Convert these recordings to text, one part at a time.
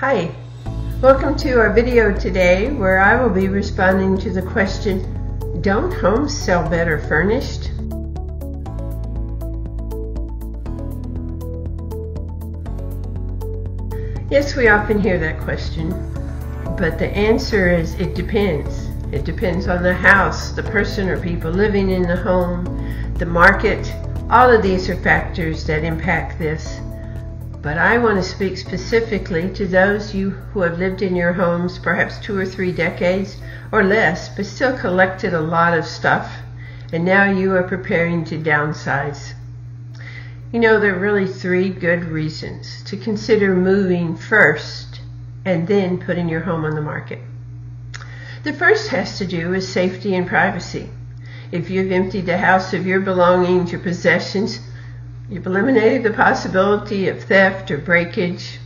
Hi, welcome to our video today where I will be responding to the question, don't homes sell better furnished? Yes, we often hear that question, but the answer is it depends. It depends on the house, the person or people living in the home, the market. All of these are factors that impact this. But I want to speak specifically to those you who have lived in your homes perhaps two or three decades or less, but still collected a lot of stuff, and now you are preparing to downsize. You know, there are really three good reasons to consider moving first and then putting your home on the market. The first has to do with safety and privacy. If you've emptied the house of your belongings, your possessions, You've eliminated the possibility of theft or breakage.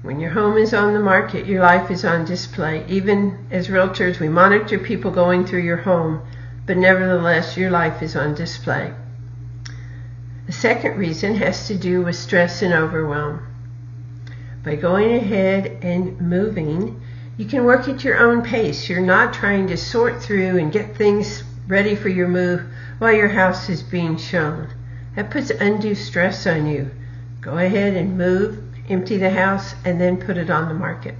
When your home is on the market, your life is on display. Even as realtors, we monitor people going through your home, but nevertheless, your life is on display. The second reason has to do with stress and overwhelm. By going ahead and moving, you can work at your own pace. You're not trying to sort through and get things ready for your move while your house is being shown. That puts undue stress on you. Go ahead and move, empty the house, and then put it on the market.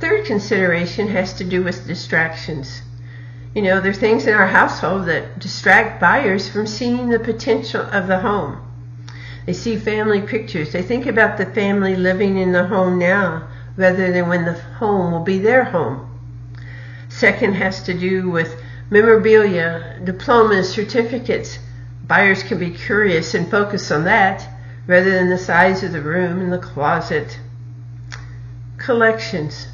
Third consideration has to do with distractions. You know, there are things in our household that distract buyers from seeing the potential of the home. They see family pictures. They think about the family living in the home now rather than when the home will be their home. Second has to do with memorabilia, diplomas, certificates Buyers can be curious and focus on that rather than the size of the room and the closet. Collections.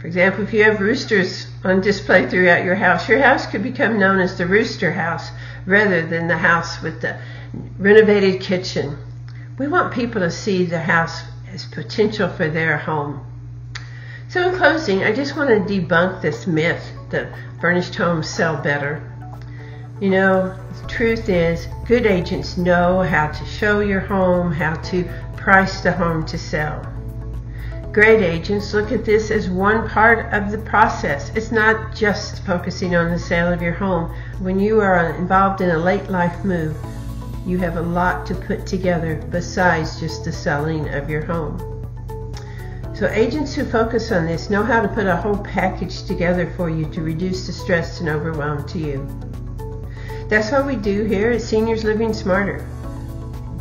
For example, if you have roosters on display throughout your house, your house could become known as the rooster house rather than the house with the renovated kitchen. We want people to see the house as potential for their home. So in closing, I just want to debunk this myth that furnished homes sell better. You know, the truth is, good agents know how to show your home, how to price the home to sell. Great agents look at this as one part of the process. It's not just focusing on the sale of your home. When you are involved in a late life move, you have a lot to put together besides just the selling of your home. So agents who focus on this know how to put a whole package together for you to reduce the stress and overwhelm to you. That's what we do here at Seniors Living Smarter.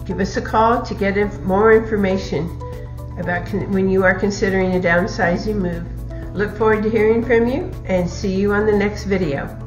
Give us a call to get more information about when you are considering a downsizing move. Look forward to hearing from you and see you on the next video.